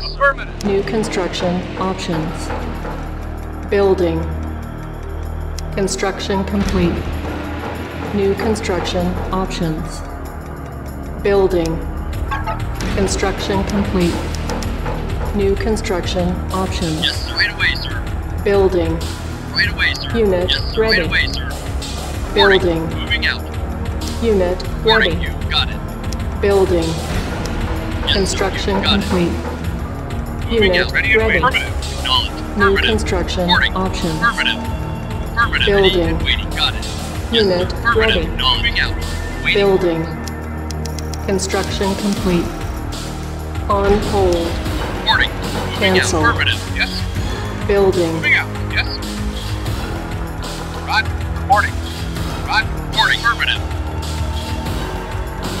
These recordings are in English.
Yes, affirmative. New construction options. Building. Construction complete. New construction options. Building. Construction complete. New construction options. Yes, right away, sir. Building. Right away, sir. Unit yes, sir. ready. Right away, sir. Building. Moving out. Unit ready. You got it. Building. Yes, Construction complete. It. Unit. Ready ready. Affirmative. New Affirmative. construction Reporting. options. Affirmative. Affirmative. Building. Waiting. Got it. Unit ready. Moving out. Waiting. Building. Construction complete. On hold. Reporting. Cancel. Affirmative. Yes. Building. Moving out. Yes. Rod. Reporting. Rod. Reporting. Affirmative.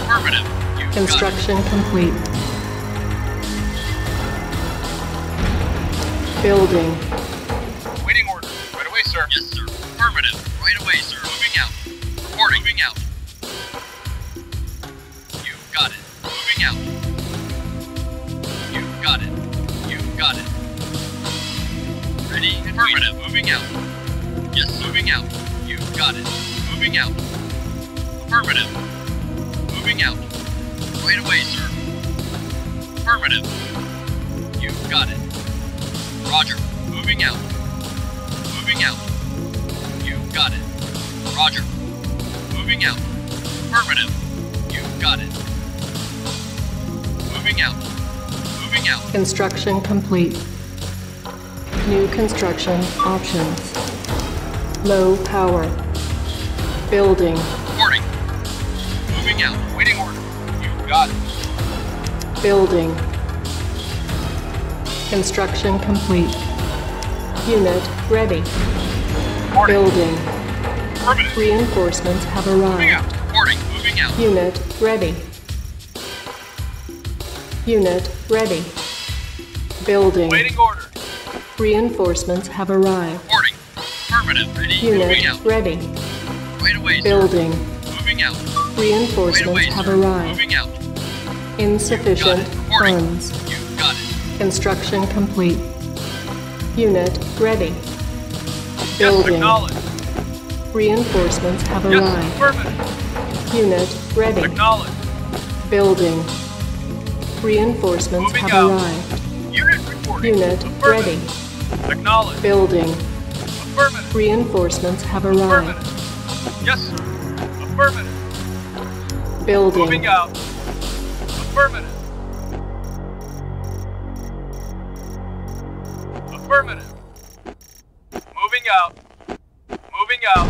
Affirmative. Construction complete. Building. Waiting order. Right away, sir. Yes, sir. Affirmative. Right away, sir. Moving out. Reporting. Moving out. Construction complete. New construction options. Low power. Building. Reporting. Moving out. Waiting order. You got it. Building. Construction complete. Unit ready. Reporting. Building. Affirmative. Reinforcements have Moving out. arrived. Moving out. Unit ready. Unit ready. Building. Waiting order. Reinforcements have arrived. Reporting. Affirmative. Ready. Unit ready. Right away, sir. Building. Moving out. Right away, Reinforcements have sir. arrived. Moving out. Insufficient. Funds. You got it. Construction complete. Unit ready. Yes, Building. acknowledge. Reinforcements have Yes, arrived. Unit ready. Acknowledge. Building. Reinforcements Moving have out. arrived. Unit reporting. Unit ready. Affirmative. Acknowledge. Building. Affirmative. Reinforcements have arrived. Affirmative. Yes, sir. Affirmative. Building. Moving out. Affirmative. Affirmative. Moving out. Moving out.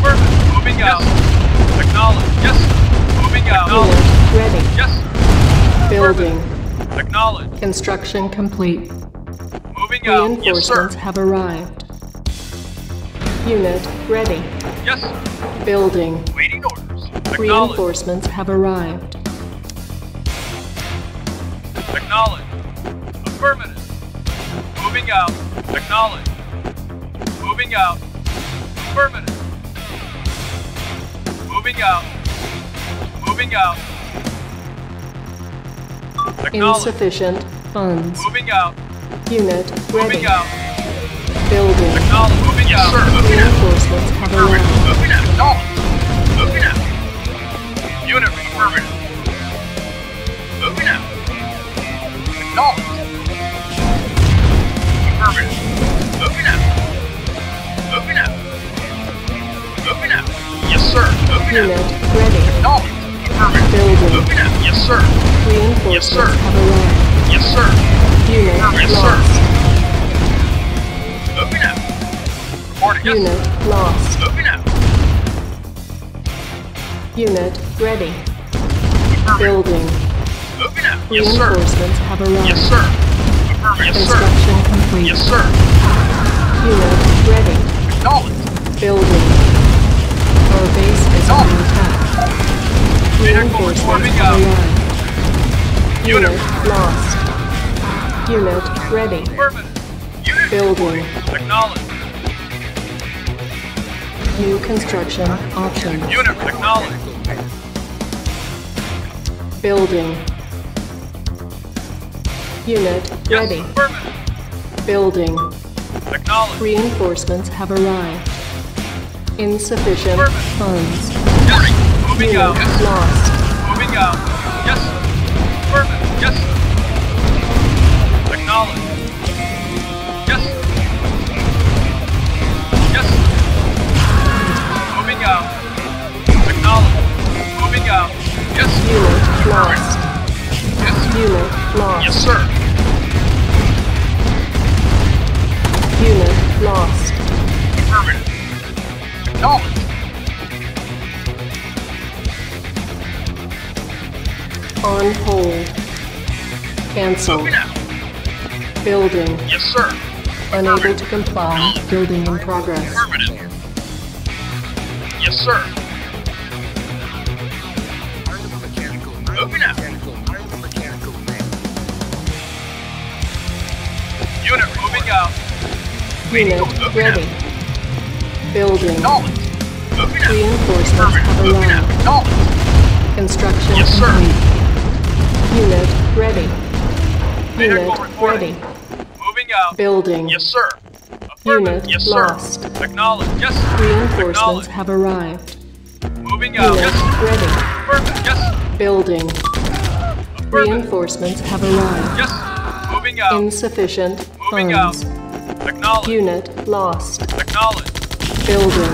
Affirmative. Moving out. Acknowledge. Yes. sir. Moving out. Unit ready. Yes. sir. Building. Acknowledge. Construction complete. Moving out. Yes. Reinforcements have arrived. Unit ready. Yes, sir. Building. Waiting orders. Reinforcements have arrived. Acknowledge. Affirmative. Moving out. Acknowledge. Moving out. Affirmative. Moving out. Moving out. Insufficient funds. Moving out. Unit ready. Moving out. Building. Acknowledge. Moving out. sir. Moving out. Reinforcements Affirmative. Moving out. Acknowledge. Moving out. Unit affirmative. Moving out. Acknowledge. Affirmative. Moving out. Moving out. Moving out. Yes, sir. Moving Unit out. ready. Acknowledge. Affirmative. Building. Moving out. Yes, sir. Reinforcements Yes, sir. have arrived. Yes, sir. Unit Yes, sir. lost. Moving out. Reporting. Yes. Unit lost. Moving out. Unit ready. Affirmative. Building. Moving out. Yes, sir. Reinforcements have arrived. Yes, sir. Affirmative. Yes, sir. Construction complete. Yes, sir. Unit ready. Acknowledge. Building. Our base is under attack. Reinforcements arrived. Unit. Lost. Unit ready. Unit. Building. Acknowledge. New construction options. Unit acknowledge. Building. Unit Yes. ready. Building. Acknowledged. Reinforcements have arrived. Insufficient Affirmative. funds. Yes. Moving out. Yes. lost. Moving out. Yes. Affirmative. Yes. Acknowledged. Yes. Yes. Moving out. Acknowledged. Moving out. Yes. Unit lost. Yes. Unit lost. Yes, sir. Unit lost. Affirmative. On hold. Cancel. Building. Yes, sir. Unable to comply. Building in progress. Yes, sir. Moving out. Unit moving out. Unit ready. Building. Acknowledged. Moving out. Reinforcements have arrived. Acknowledged. Construction Yes, sir. complete. Unit ready. Vehicle Unit reporting. ready. Moving out. Building. Yes, sir. Unit yes, sir. lost. Acknowledged. Yes. Reinforcements have arrived. Moving out. Unit Yes. ready. Affirmative. Yes. Building. Reinforcements have arrived. Yes. Moving out. Insufficient Moving out. funds. Acknowledged. Unit lost. Acknowledged. Building.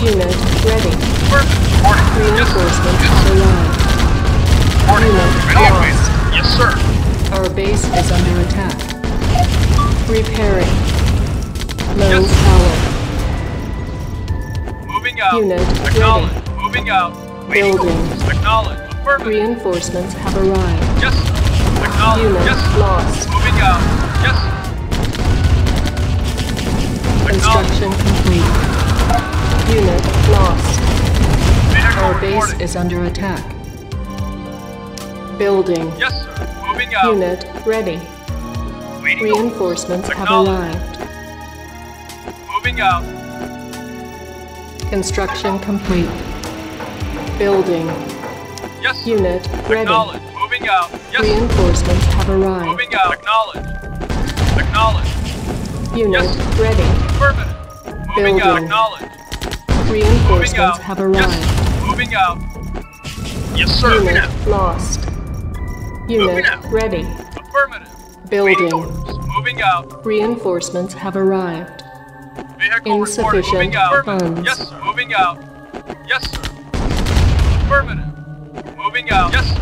Unit ready. Affirmative. Reporting. Yes. Reinforcements arrived. Unit lost. Yes, sir. Our base is under attack. Repairing. Low Yes. power. Moving out. Unit Acknowledged. Moving out. Waiting Building. Affirmative. Reinforcements have arrived. Yes. Acknowledged. Unit Yes. lost. Moving out. Yes. Construction complete. Unit lost. Our base is under attack. Building. Yes, sir. Moving out. Unit ready. Waiting. Reinforcements have arrived. Moving out. Construction complete. Building. Yes, sir. Unit ready. Acknowledged. Moving out. Yes. Reinforcements have arrived. Moving out. Acknowledged. Acknowledged. Unit Yes. ready. Affirmative. Moving out. Building. Acknowledged. Moving Reinforcements out. have Yes. arrived. Moving out. Yes, sir. Moving Unit out. lost. Unit ready. Affirmative. Building. Moving out. Reinforcements have arrived. Vehicle reported. Insufficient Moving out. Funds. Yes, sir. Moving out. Yes, sir. Affirmative. Moving out. Yes, sir.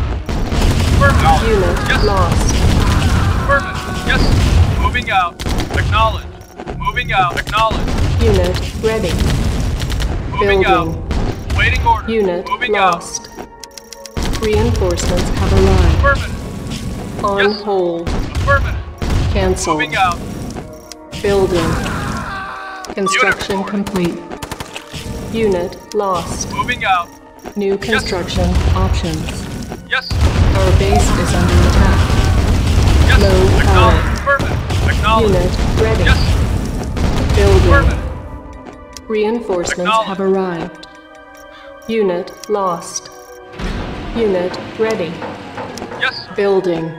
Affirmative. Unit Yes. lost. Affirmative. Yes. Moving out. Acknowledged. Moving out. Acknowledged. Unit ready. Moving out. Building. Waiting order. Unit Moving lost. Reinforcements have arrived. Affirmative. On Yes. hold. Affirmative. Cancelled. Moving out. Building. Construction reporting. complete. Unit lost. Moving out. New construction options. Yes. Our base is under attack. Yes. Low power. Unit ready. Yes. Building. Reinforcements have arrived. Unit lost. Unit ready. Yes. Building.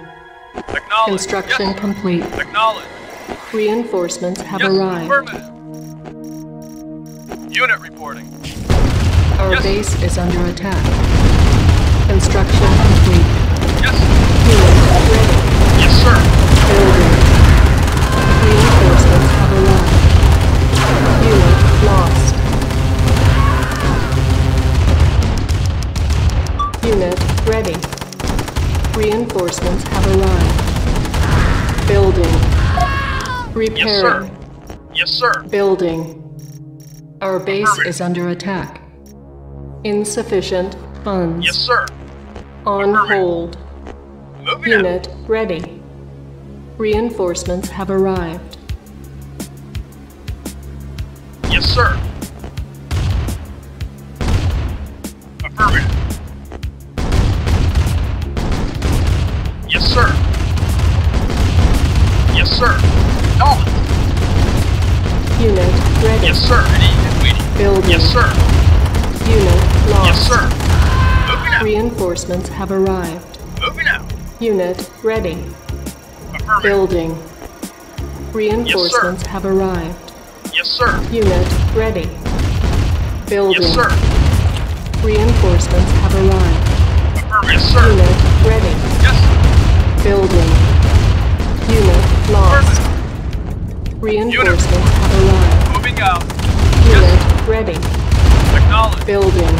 Construction Yes. complete. Acknowledged. Reinforcements have yes. arrived. Unit reporting. Our Yes. base is under attack. Construction complete. Yes. Unit ready. Yes, sir. Building. Reinforcements have arrived. Lost. Unit ready. Reinforcements have arrived. Building. Yes, Repairing. sir. Yes, sir. Building. Our base is under attack. Insufficient funds. Yes, sir. On hold. Moving out. Unit ready. Reinforcements have arrived. Yes, sir. Affirmative. Yes, sir. Yes, sir. Acknowledged. Unit ready. Yes, sir. Ready and waiting. Building. Yes, sir. Unit lost. Yes, sir. Moving out. Reinforcements have arrived. Moving out. Unit ready. Affirmative. Building. Reinforcements have arrived. Yes, sir. Unit ready. Building. Yes, sir. Reinforcements have arrived. Affirmative. Yes, sir. Unit ready. Yes, sir. Building. Unit lost. Reinforcements have arrived. Moving out. Unit ready. Acknowledge. Building.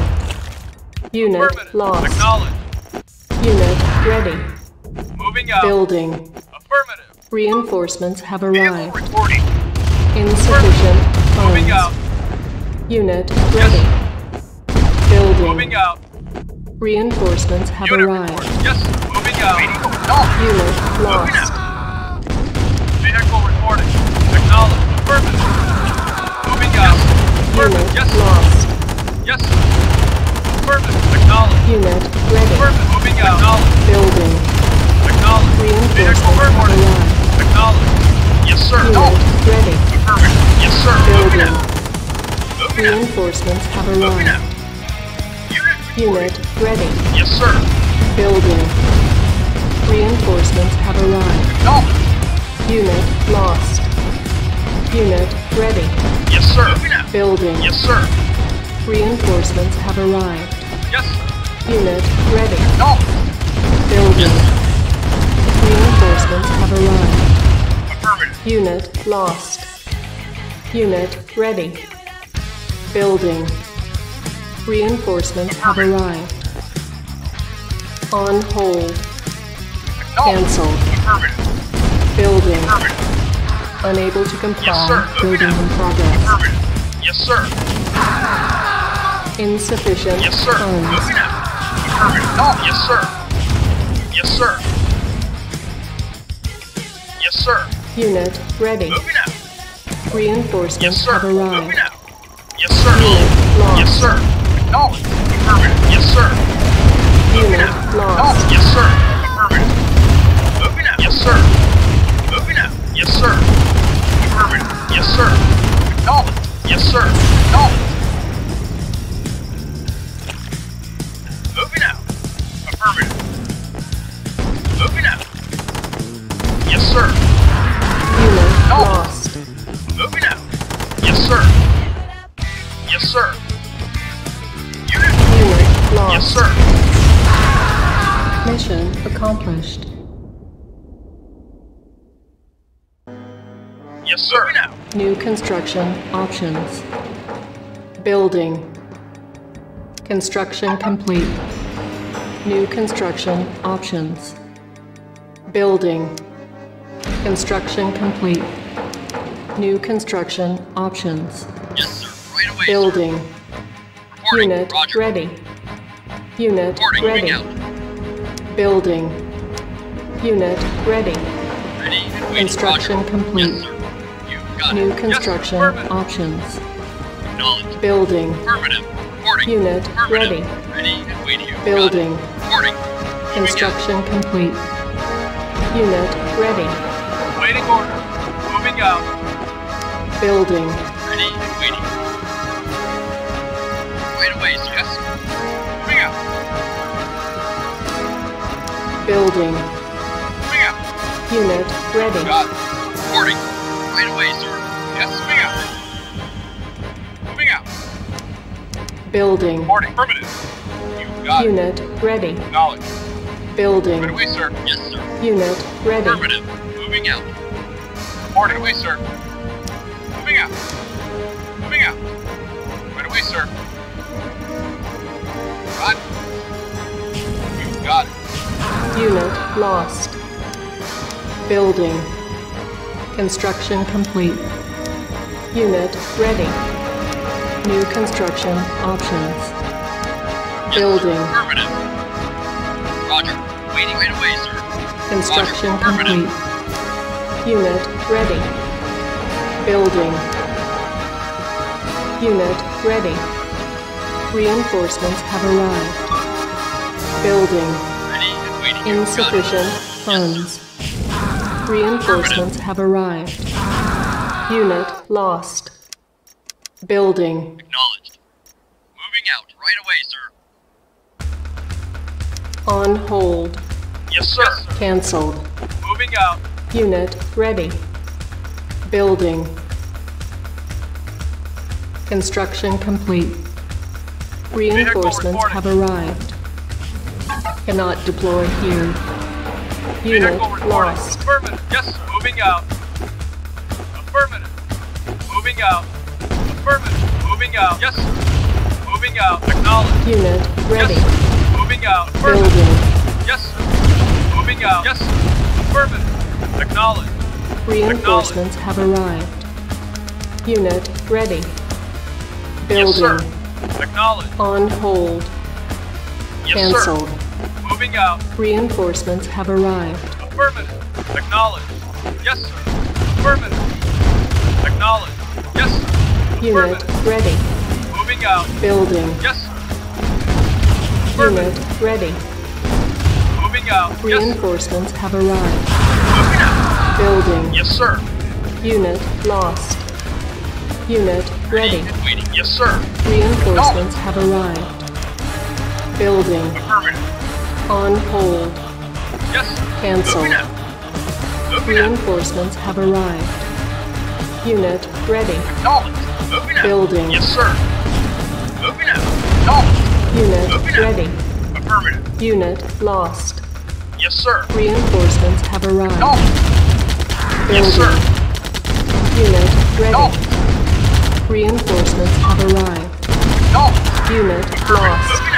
Unit lost. Acknowledge. Unit ready. Moving out. Building. Affirmative. Reinforcements have Vehicle arrived. reporting. Insufficient Moving funds. out. Unit ready. Moving Building. out. Reinforcements have Unit arrived. report. Yes. Moving out. Unit lost. Vehicle reporting. Acknowledge. Affirmative. Moving out. Affirmative. Unit Yes, lost. Yes, sir. Affirmative. Acknowledge. Unit ready. Affirmative. Moving out. Acknowledge. Building. Acknowledge. Vehicle Reinforcements have arrived. Acknowledge. Yes, sir. Unit ready. Affirmative. Yes, sir. Building. Moving. Reinforcements have arrived. Unit. Unit ready. Yes, sir. Building. Reinforcements have arrived. Acknowledge. Unit lost. Unit ready. Yes, sir. Building. Yes, sir. Reinforcements have arrived. Yes, sir. Unit ready. Acknowledge. Building. Reinforcements have arrived. Affirmative. Unit lost. Unit ready. Building. Reinforcements have arrived. On hold. Cancelled. Building. Unable to comply. Yes. Building in progress. Yes, sir. Insufficient Yes, sir. funds. Moving out. Affirmative. No. Yes, sir. Yes, sir. Yes, sir. Unit ready. Moving out. Reinforcements Yes, sir. have arrived. Yes, sir. Yes, sir. Acknowledge. Affirmative. Yes, sir. Moving out. Acknowledge. Yes, sir. Affirmative. Moving out. Yes, sir. Moving out. Yes, sir. Affirmative. Yes, sir. Acknowledge. Yes, sir. Acknowledge. Mission accomplished. Yes, sir. New construction options. Building. Construction complete. New construction options. Building. Construction complete. New construction options. Yes, sir. Right away. Building. Reporting. Unit Roger. ready. Unit Reporting. ready. Building. Unit ready. Ready. Construction complete. Yes, New construction affirmative. options. Building. Unit ready. Ready. Building. Construction complete. Unit ready. Waiting order. Moving out. Building. Ready and waiting. Right away. Yes. Building. Moving out. Unit ready. Got it. Reporting. Right away, sir. Yes. Moving out. Moving out. Building. Reporting. Affirmative. You got it. Unit ready. Acknowledge. Building. Right away, sir. Yes, sir. Unit ready. Affirmative. Moving out. Reporting away, sir. Moving out. Moving out. Right away, sir. Unit lost. Building. Construction complete. Unit ready. New construction options. Yes. Building. Affirmative. Roger. Waiting right away, sir. Construction Roger. Complete. Unit ready. Building. Unit ready. Reinforcements have arrived. Building. Insufficient funds. Reinforcements have arrived. Unit lost. Building. Acknowledged. Moving out. Right away, sir. On hold. Yes, sir. Yes, sir. Cancelled. Moving out. Unit ready. Building. Construction complete. Reinforcements have arrived. Cannot deploy here. Unit Vehicle lost. Affirmative. Yes, moving out. Affirmative. Moving out. Affirmative. Moving out. Yes. Moving out. Acknowledge. Unit ready. Yes. Moving out. Affirmative. Building. Yes. Moving out. Yes. Affirmative. Acknowledge. Reinforcements have arrived. Unit ready. Yes, sir. Building. Acknowledge. On hold. Yes, Cancelled. Moving out. Reinforcements have arrived. Affirmative. Acknowledge. Yes, sir. Affirmative. Acknowledge. Yes, sir. Unit ready. Moving out. Building. Yes, sir. Unit ready. Moving out. Yes. Reinforcements have arrived. Moving out. Building. Yes, sir. Unit lost. Unit ready. and waiting. Yes, sir. Reinforcements have arrived. Building. Affirmative. On hold. Yes. Cancel. Moving out. Moving out. Reinforcements have arrived. Unit ready. Acknowledge. Moving out. Building. Yes, sir. Moving out. Acknowledge. Unit out. ready. Affirmative. Unit lost. Yes, sir. Reinforcements have arrived. Acknowledge. Yes, sir. Unit ready. Reinforcements have arrived. Acknowledge. Unit lost.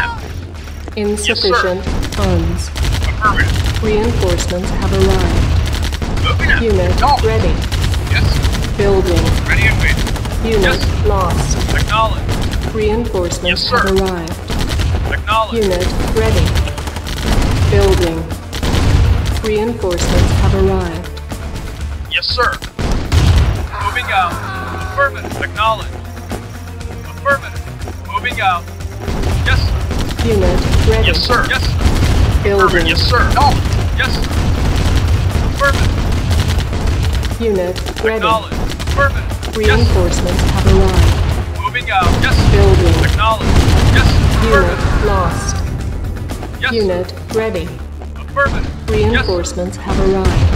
Insufficient funds. Affirmative. Reinforcements have arrived. Unit Acknowledge. ready. Yes. Building. Ready and waiting. Unit Yes. lost. Acknowledge. Reinforcements Yes, have arrived. Acknowledge. Unit ready. Building. Reinforcements have arrived. Yes, sir. Moving out. Affirmative. Acknowledge. Affirmative. Moving out. Yes, sir. Unit ready. Yes, sir. Yes. Affirmative. Building. Yes, sir. Acknowledge. Yes. Affirmative. Unit ready. Acknowledge. Affirmative. Yes. Reinforcements have arrived. Moving out. Yes. Building. Acknowledge. Yes. Unit lost. Yes. Unit ready. Affirmative. Reinforcements have arrived.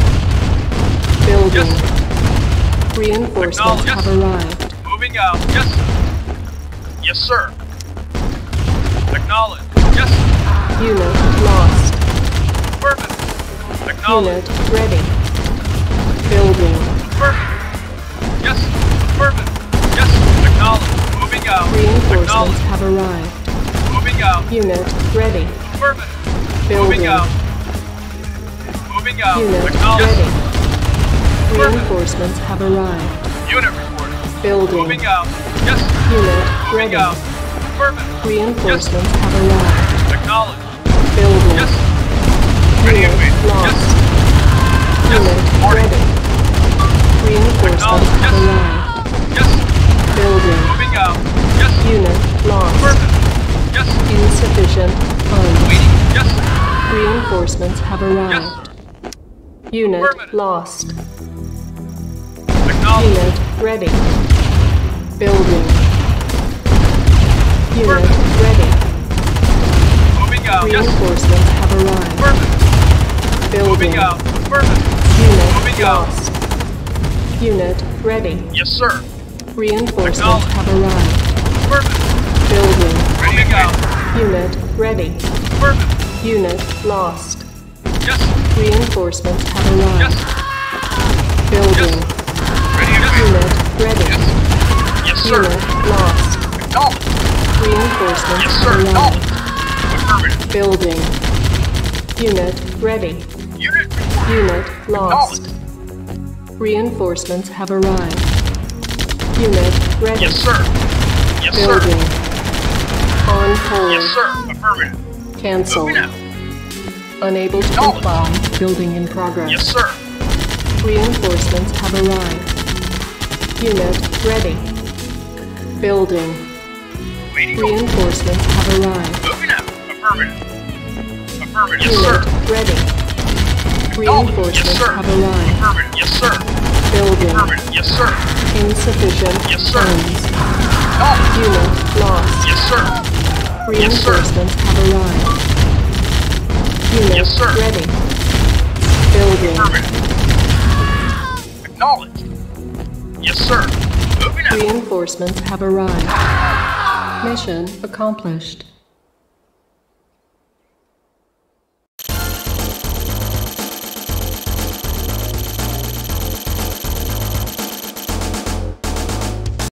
Building. Yes. Reinforcements Acknowledge. have arrived. Moving out. Yes. Yes, sir. Acknowledge. Yes. Unit lost. Affirmative. Acknowledge. Unit ready. Building. Affirmative. Yes. Affirmative. Yes. Acknowledge. Moving out. Reinforcements Acknowledge. have arrived. Moving out. Unit ready. Affirmative. Building. Moving out. Moving out. Unit Acknowledge. ready. Reinforcements have arrived. Unit reporting. Building. Moving out. Yes. Unit Moving ready. out. Affirmative. Reinforcements have arrived. Acknowledge. Building. Yes. Ready lost. Yes. Yes, Unit ready. Reinforcements have Yes, arrived. Yes. Building. Moving out. Yes. Unit lost. Affirmative. Yes. Insufficient funds. Waiting. Yes. Reinforcements have arrived. Unit lost. Acknowledge. Unit ready. Building. Unit ready. Moving out. Yes. Reinforcements have arrived. Affirmative. Building. Moving out. Affirmative. Unit Moving out. lost. Unit ready. Yes, sir. Reinforcements have arrived. Affirmative. Building. Moving out. Unit ready. Affirmative. Unit lost. Yes. Reinforcements have arrived. Yes. Building. Ready and. Unit ready. Reinforcements Yes, sir. Affirmative. Building. Unit ready. Unit. Unit lost. Reinforcements have arrived. Unit ready. Yes, sir. Yes, sir. Building. On hold. Yes, sir. Affirmative. Cancel. Unable to comply. Building in progress. Yes, sir. Reinforcements have arrived. Unit ready. Building. Waiting. Reinforcements have arrived. Moving out. Affirmative. Affirmative. Yes, sir. ready. Yes, Reinforcements sir. have arrived. Affirmative. Yes, sir. Building. Affirmative. Yes, sir. Insufficient Yes, sir. funds. Unit lost. Yes, sir. Yes, sir. Reinforcements have arrived. Unit Yes, sir. ready. Building. Affirmative. Acknowledged. Yes, sir. Moving out. Reinforcements have arrived. Mission accomplished.